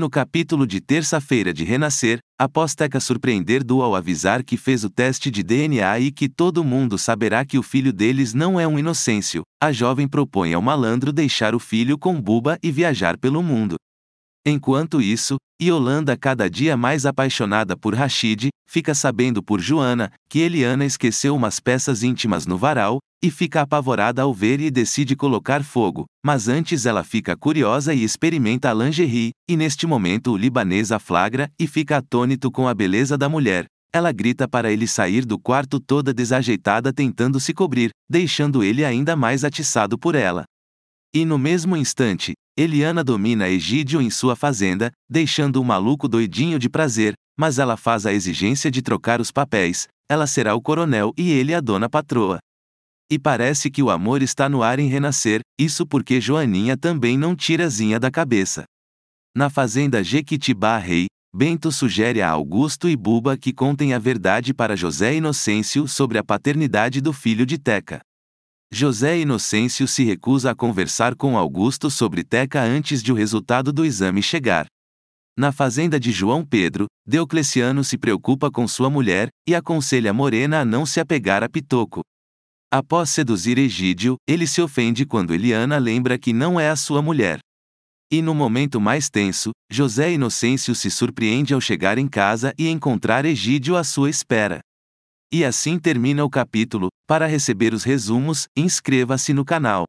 no capítulo de terça-feira de Renascer, após Teca surpreender Du ao avisar que fez o teste de DNA e que todo mundo saberá que o filho deles não é um inocêncio, a jovem propõe ao malandro deixar o filho com Buba e viajar pelo mundo. Enquanto isso, Yolanda, cada dia mais apaixonada por Rashid, fica sabendo por Joana que Eliana esqueceu umas peças íntimas no varal, e fica apavorada ao ver e decide colocar fogo, mas antes ela fica curiosa e experimenta a lingerie, e neste momento o libanês a flagra e fica atônito com a beleza da mulher. Ela grita para ele sair do quarto toda desajeitada tentando se cobrir, deixando ele ainda mais atiçado por ela. E no mesmo instante, Eliana domina Egídio em sua fazenda, deixando o maluco doidinho de prazer, mas ela faz a exigência de trocar os papéis, ela será o coronel e ele a dona patroa. E parece que o amor está no ar em renascer, isso porque Joaninha também não tira zinha da cabeça. Na fazenda Jequitibá Rei, Bento sugere a Augusto e Buba que contem a verdade para José Inocêncio sobre a paternidade do filho de Teca. José Inocêncio se recusa a conversar com Augusto sobre Teca antes de o resultado do exame chegar. Na fazenda de João Pedro, Deocleciano se preocupa com sua mulher e aconselha Morena a não se apegar a Pitoco. Após seduzir Egídio, ele se ofende quando Eliana lembra que não é a sua mulher. E no momento mais tenso, José Inocêncio se surpreende ao chegar em casa e encontrar Egídio à sua espera. E assim termina o capítulo. Para receber os resumos, inscreva-se no canal.